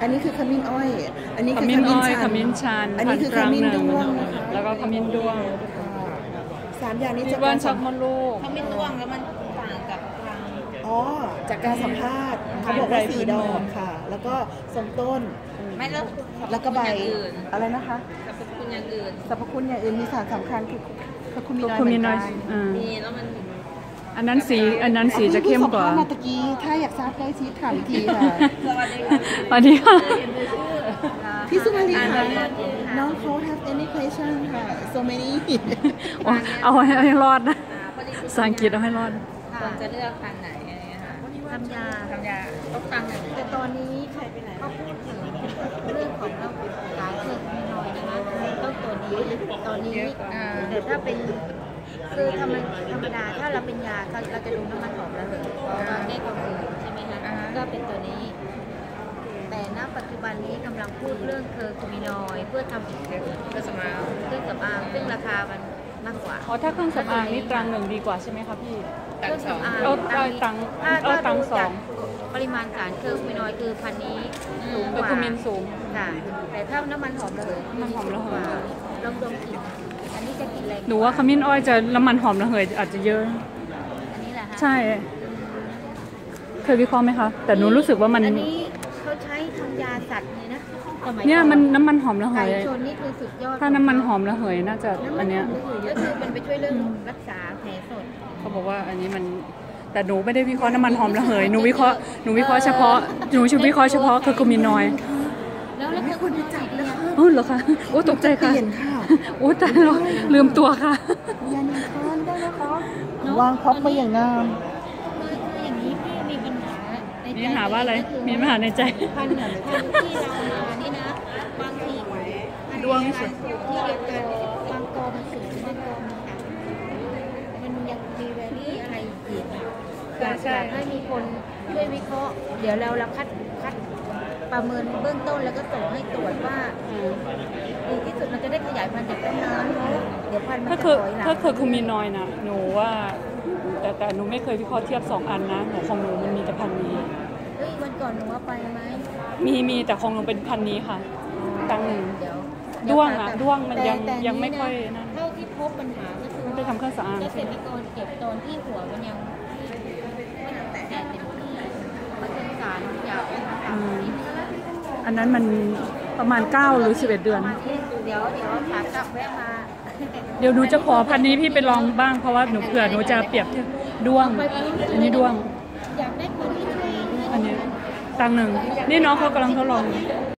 อันนี้คือขมิ้นอ้อย อันนี้ขคือมิ้นอ้อยชัขมิ้นชันอันนี้คือขพันมิ้นตรัด้งวงหนึ่งนะคะแล้วก็ขมิ้นด้วงสามอย่างนี้ที่จากบ้านการชัสักมมดลูก เขาไม่ร่วงแล้วมันต่างกับทางอ๋อ จากการสัมภาษณ์เขาบอกว่าสีดอกค่ะ แล้วก็สมต้น ไม่แล้วแล้วก็ใบอย่างอื่นอะไรนะคะสรรพคุณอย่างอื่น สรรพคุณอย่างอื่นมีสารสำคัญคือคือคุมินอยคุเหมิมือนนอกัยนอ่ามีแล้วมัน อันนั้นสีอันนั้นสีจะเข้มกว่าที่พิ่งสัภษณ์มาตะกี้ถ้าอยากทราบได้ชี้ถามอีกทีค่ะสวัสดีค่ะสวัสดีค่ะพี่สุภาลีอ่านค่ะได้เลยค่ะน้องเขา have any question ค่ะ so many โอ้เอาให้ให้รอดนะอ่าพอดีภาษาอังกฤษเอาให้รอดควรจะเลือกทางไหนอะไรเงี้ยค่ะทำยาทำยาต้องทางไหนแต่ตอนนี้เขาพูดถึงเรื่องของเราสารเคลือบมีน้อยนะคะต้องตัวนี้ตอนนี้อ่าแต่ถ้าเป็น คือธรรมธรรมดาถ้าเราเป็นยาก็เราจะดูน้ำมันหอมระเหยเพราะว่าแก้ความอื่นใช่ไหมคะก็เป็นตัวนี้ แต่ณปัจจุบันนี้กำลังพูดเรื่อง curcuminoid เพื่อทำเครื่องก็สมาเครื่องสำอางซึ่งราคามันมากกว่าอ๋อถ้าเครื่องสำอางนี่ตรังหนึ่งดีกว่าใช่ไหมคะพี่ตรังสองเอาเอาตรังถ้าเอาตรังสองปริมาณสาร curcuminoid คือพันธุ์นี้สูงกว่าคุมินสูงค่ะแต่ถ้าน้ำมันหอมระเหยน้ำมันหอมระเหยลองดมกลิ่นอันนี้ จะกลิ่นแรงหนูว่าขมิ้นอ้อยจะน้ำมันหอมระเหยอาจจะเยอะ อันนี้แหละฮะใช่ เคยวิเคราะห์ไหมคะ แต่หนูรู้สึกว่ามัน อันนี้เขาใช้ทำยาสัตว์เลยนะสมัเนี่ยก่อมันน้ำมันหอมระเหไก่ย ชนนี่คือสุดยอดถ้าน้ำมันหอมระเหยน่าจะน้ำมัอันนหเนี้ยอมระเหยก็คือมันไปช่วยเรื่องรักษาแผลสด เขาบอกว่าอันนี้มันแต่หนูไม่ได้วิเคราะห์น้ำมันหอมระเหยหนูวิเคราะห์หนูวิเคราะห์เฉพาะหนูวิเคราะห์เฉพาะคือคุมินอยด์แล้วแล้วคนไปจับเลยอ๋อเหรอคะโอ้ตกใจค่ะเปลี่ยนค่ะโอ้ตายแล้วลืมตัวค่ะยานิคอนได้นะคะวางพ็อปอย่างงามคือคืออย่างนี้พี่มีปัญหาในใจมีปัญหาว่าอะไร มีปัญหาในใจพันธุ์พันที่เรามานี่นะบางทีดวงเดียกันที่เดียวกันบางกอมันสูงบางกอมันต่ำมันยังมีแวรี่อะไรอีกอะอยากอยากให้มีคนช่วยวิเคราะห์ เดี๋ยวเราเราคัดคัด ประเมินเบื้องต้นแล้วก็ส่งให้ตรวจว่าดีที่สุดเราจะได้ขยายพันธุ์จากต้นน้ำเพราะเดี๋ยวพันธุ์มันถ้าจะคือถอยหลังถ้าคือคุมินอยด์นะหนูว่าแต่แต่หนูไม่เคยวิเคราะห์เทียบสองอันนะหนูของหนูมันมีแต่พันนี้ เฮ้ยวันก่อนหนูว่าไปไหมมีมีแต่ของหนูเป็นพันนี้ค่ะ ตังหนึ่งเดี๋ยวด้วงอะเยด้วงมันยังแต่แต่ยังไม่นะค่อยนั่น เท่าที่พบปัญหาก็คือมันไปทำเครื่องสำอาง เกษตรกรเก็บตอนที่หัวมันยังไม่แตกเต็มที่มันเป็นสารอยากเป็นสารที่ อันนั้นมันประมาณ 9 หรือ 11 เดือนประมาณนี้เดี๋ยวเดี๋ยวขากลับแวะมาเดี๋ยวหนูจะขอพันนี้พี่ไปลองบ้างเพราะว่าหนูเผื่อหนูจะเปรียบเทียบด้วง อันนี้ด้วง อยากได้คนที่ช่วย อันนี้ตังหนึ่งนี่น้องเขากำลังทดลอง